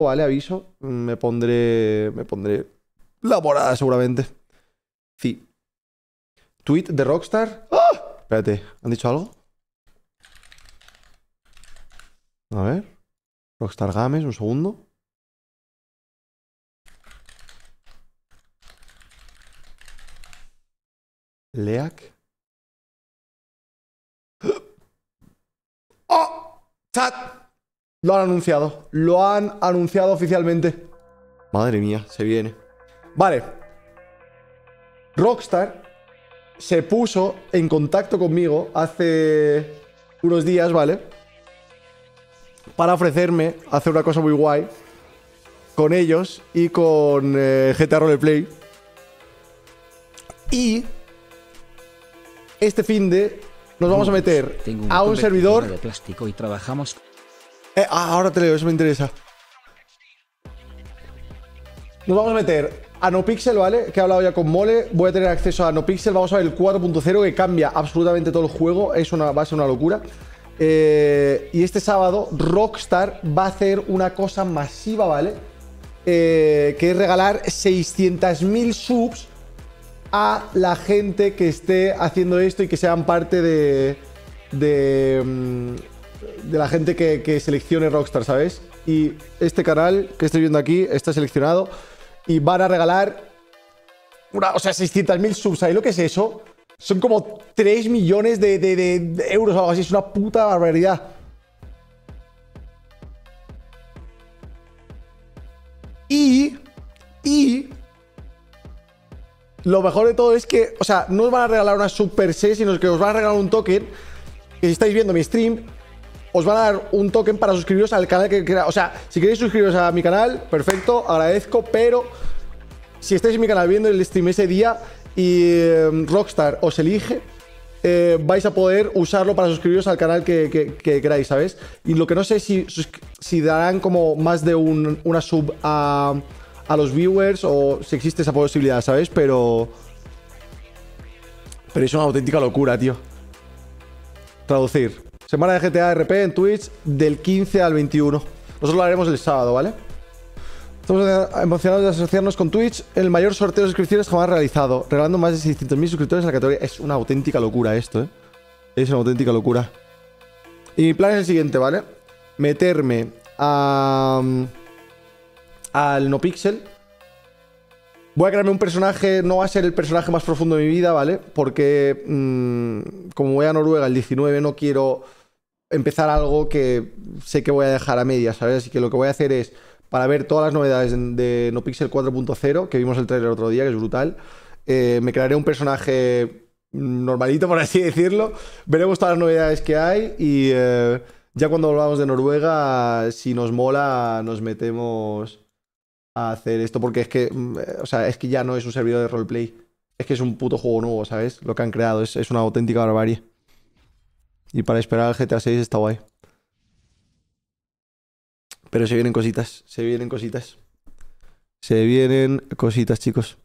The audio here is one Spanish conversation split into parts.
vale, aviso, me pondré. Me pondré la morada seguramente. Sí. Tweet de Rockstar. ¡Ah! Espérate, ¿han dicho algo? A ver. Rockstar Games, un segundo. Leak. ¡Oh! ¡Chat! Lo han anunciado. Lo han anunciado oficialmente. Madre mía, se viene. Vale. Rockstar se puso en contacto conmigo hace unos días, ¿vale? Para ofrecerme hacer una cosa muy guay con ellos y con eh, GTA Roleplay. Y este fin de nos vamos a meter a un servidor. de plástico y trabajamos Eh, ah, ahora te leo, eso me interesa. Nos vamos a meter a NoPixel, ¿vale? Que he hablado ya con Mole. Voy a tener acceso a NoPixel. Vamos a ver el 4.0 que cambia absolutamente todo el juego. Es una, va a ser una locura. Eh, y este sábado Rockstar va a hacer una cosa masiva, ¿vale? Eh, que es regalar 600.000 subs a la gente que esté haciendo esto y que sean parte de, de, mm, de la gente que, que seleccione Rockstar, ¿sabes? Y este canal que estoy viendo aquí está seleccionado y van a regalar una, o sea, 600.000 subs. ¿Sabéis lo que es eso? Son como 3 millones de, de- de- euros o algo así. Es una puta barbaridad. Y. Y. Lo mejor de todo es que, o sea, no os van a regalar una sub per se, sino que os van a regalar un token. Que si estáis viendo mi stream, os van a dar un token para suscribiros al canal que crea. O sea, si queréis suscribiros a mi canal, perfecto, agradezco, pero si estáis en mi canal viendo el stream ese día y eh, Rockstar os elige, eh, vais a poder usarlo para suscribiros al canal que, que- que queráis, ¿sabes? Y lo que no sé si, si darán como más de un- una sub a, a los viewers o si existe esa posibilidad, ¿sabes? Pero. Pero es una auténtica locura, tío. Traducir. Semana de GTA RP en Twitch del 15 al 21. Nosotros lo haremos el sábado, ¿vale? Estamos emocionados de asociarnos con Twitch, el mayor sorteo de suscripciones jamás realizado, regalando más de 600.000 suscriptores en la categoría. Es una auténtica locura esto, ¿eh? Es una auténtica locura. Y mi plan es el siguiente, ¿vale? Meterme a, al no pixel. Voy a crearme un personaje, no va a ser el personaje más profundo de mi vida, ¿vale? Porque mm, como voy a Noruega el 19 no quiero empezar algo que sé que voy a dejar a medias, ¿sabes? Así que lo que voy a hacer es, para ver todas las novedades de, NoPixel 4.0, que vimos el trailer otro día, que es brutal, eh, me crearé un personaje normalito, por así decirlo. Veremos todas las novedades que hay y eh, ya cuando volvamos de Noruega, si nos mola, nos metemos a hacer esto, porque es que, mm, eh, o sea, es que ya no es un servidor de roleplay. Es que es un puto juego nuevo, ¿sabes? Lo que han creado es, es una auténtica barbarie. Y para esperar al GTA 6 está guay. Pero se vienen cositas, se vienen cositas. Se vienen cositas, chicos.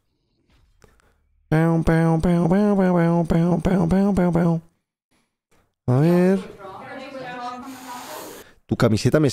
A ver. Tu camiseta me